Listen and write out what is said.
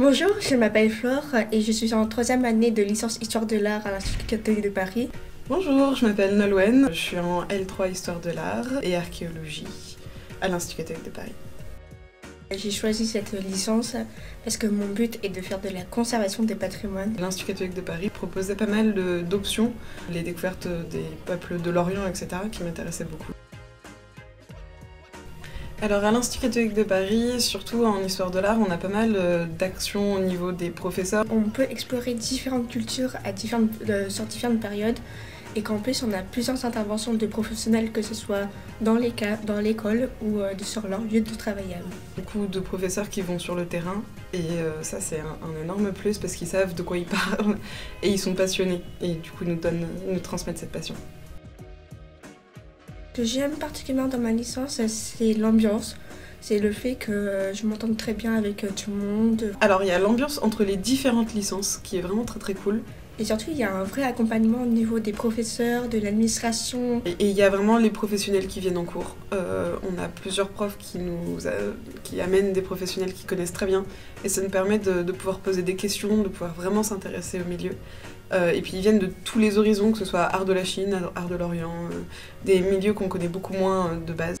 Bonjour, je m'appelle Flore et je suis en troisième année de licence Histoire de l'Art à l'Institut catholique de Paris. Bonjour, je m'appelle Nolwenn, je suis en L3 Histoire de l'Art et Archéologie à l'Institut catholique de Paris. J'ai choisi cette licence parce que mon but est de faire de la conservation des patrimoines. L'Institut catholique de Paris proposait pas mal d'options, les découvertes des peuples de l'Orient, etc., qui m'intéressaient beaucoup. Alors à l'Institut catholique de Paris, surtout en histoire de l'art, on a pas mal euh, d'actions au niveau des professeurs. On peut explorer différentes cultures à différentes, euh, sur différentes périodes et qu'en plus on a plusieurs interventions de professionnels que ce soit dans les cas, dans l'école ou euh, sur leur lieu de travail. Beaucoup de professeurs qui vont sur le terrain et ça c'est un, énorme plus parce qu'ils savent de quoi ils parlent et ils sont passionnés et du coup nous, donnent, nous transmettent cette passion. Que j'aime particulièrement dans ma licence, c'est l'ambiance. C'est le fait que je m'entende très bien avec tout le monde. Alors il y a l'ambiance entre les différentes licences qui est vraiment très très cool. Et surtout, il y a un vrai accompagnement au niveau des professeurs, de l'administration. Et il y a vraiment les professionnels qui viennent en cours. Euh, on a plusieurs profs qui nous qui amènent des professionnels qui connaissent très bien. Et ça nous permet de, pouvoir poser des questions, de pouvoir vraiment s'intéresser au milieu. Euh, et puis ils viennent de tous les horizons, que ce soit art de la Chine, art de l'Orient, euh, des milieux qu'on connaît beaucoup moins de base.